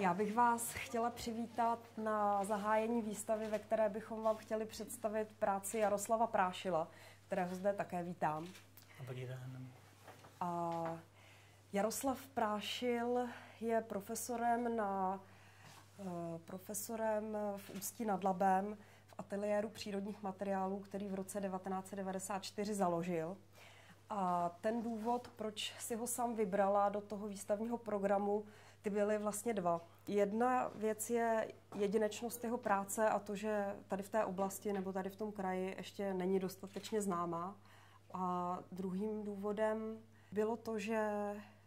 Já bych vás chtěla přivítat na zahájení výstavy, ve které bychom vám chtěli představit práci Jaroslava Prášila, kterého zde také vítám. Dobrý den. A Jaroslav Prášil je profesorem na uh, profesorem v Ústí nad Labem v ateliéru přírodních materiálů, který v roce 1994 založil. A ten důvod, proč si ho sám vybrala do toho výstavního programu, ty byly vlastně dva. Jedna věc je jedinečnost jeho práce a to, že tady v té oblasti nebo tady v tom kraji ještě není dostatečně známá. A druhým důvodem bylo to, že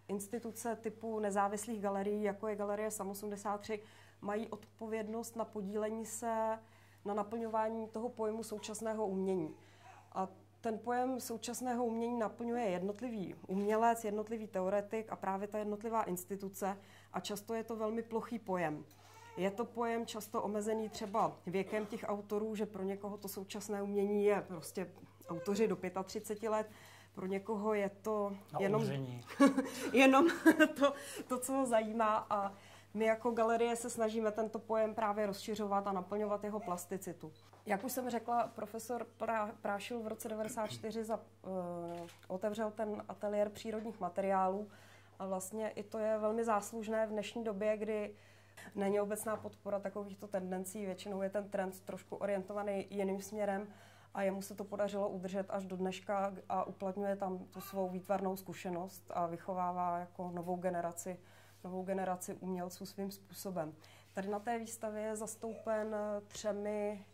instituce typu nezávislých galerií, jako je Galerie Sam 83, mají odpovědnost na podílení se na naplňování toho pojmu současného umění. A ten pojem současného umění naplňuje jednotlivý umělec, jednotlivý teoretik a právě ta jednotlivá instituce a často je to velmi plochý pojem. Je to pojem často omezený třeba věkem těch autorů, že pro někoho to současné umění je prostě autoři do 35 let, pro někoho je to jenom, jenom to, to, co ho zajímá a my jako galerie se snažíme tento pojem právě rozšiřovat a naplňovat jeho plasticitu. Jak už jsem řekla, profesor Prášil v roce 1994 za, uh, otevřel ten ateliér přírodních materiálů a vlastně i to je velmi záslužné v dnešní době, kdy není obecná podpora takovýchto tendencí, většinou je ten trend trošku orientovaný jiným směrem a jemu se to podařilo udržet až do dneška a uplatňuje tam tu svou výtvarnou zkušenost a vychovává jako novou generaci, novou generaci umělců svým způsobem. Tady na té výstavě je zastoupen třemi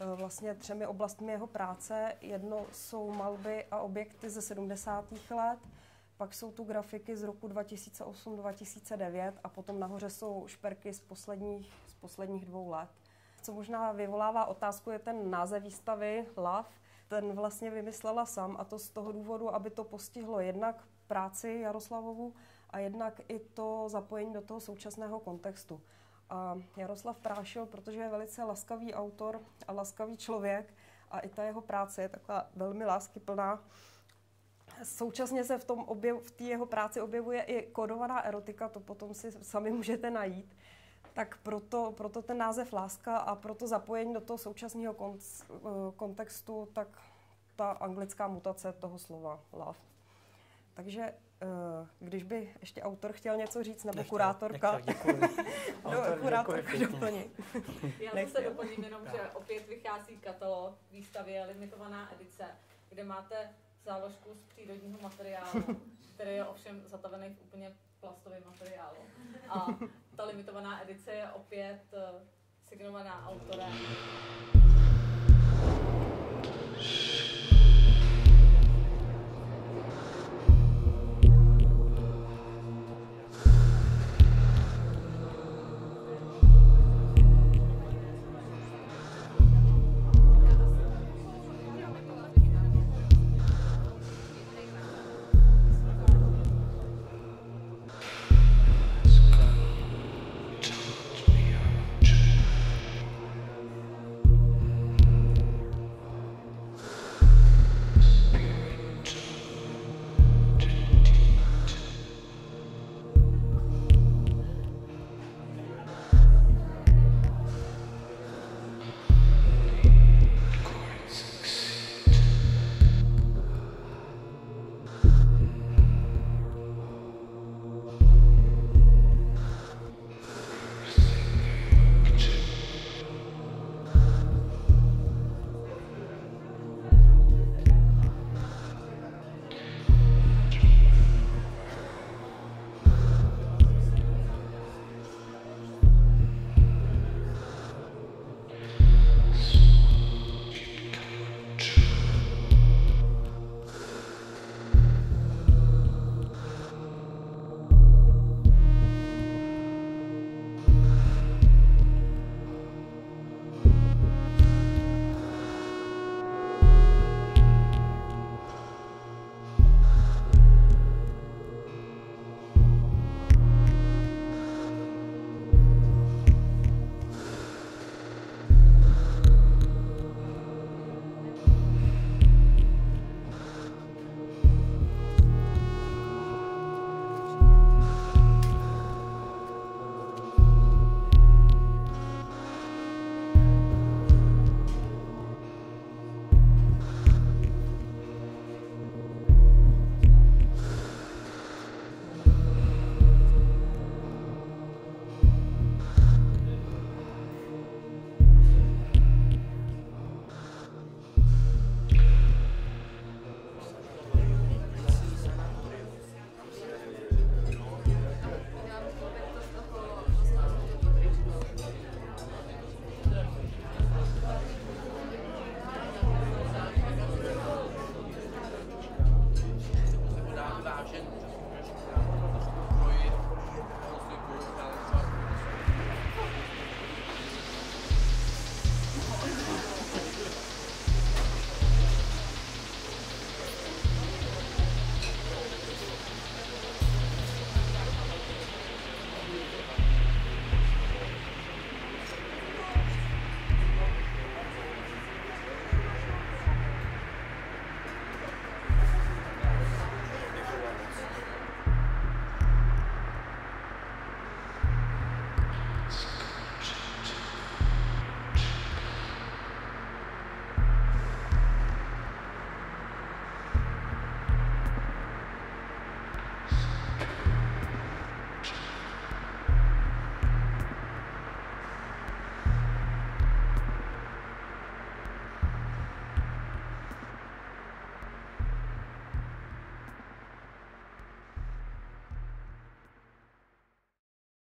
Eh, vlastně třemi oblastmi jeho práce. Jedno jsou malby a objekty ze 70. let, pak jsou tu grafiky z roku 2008-2009 a potom nahoře jsou šperky z posledních, z posledních dvou let. Co možná vyvolává otázku, je ten název výstavy Love. Ten vlastně vymyslela sám a to z toho důvodu, aby to postihlo jednak práci Jaroslavovu a jednak i to zapojení do toho současného kontextu. A Jaroslav Prášil, protože je velice laskavý autor a laskavý člověk a i ta jeho práce je taková velmi láskyplná. Současně se v, tom objev, v té jeho práci objevuje i kodovaná erotika, to potom si sami můžete najít. Tak proto, proto ten název láska a proto zapojení do toho současného kontextu, tak ta anglická mutace toho slova love. Takže Eh, když by ještě autor chtěl něco říct, nebo nechtěl, kurátorka, nechtěl, no, kurátorka doplní. Já zase doplním jenom, že opět vychází katalog, výstavě limitovaná edice, kde máte záložku z přírodního materiálu, který je ovšem zatavený v úplně plastovém materiálu. A ta limitovaná edice je opět eh, signovaná autorem.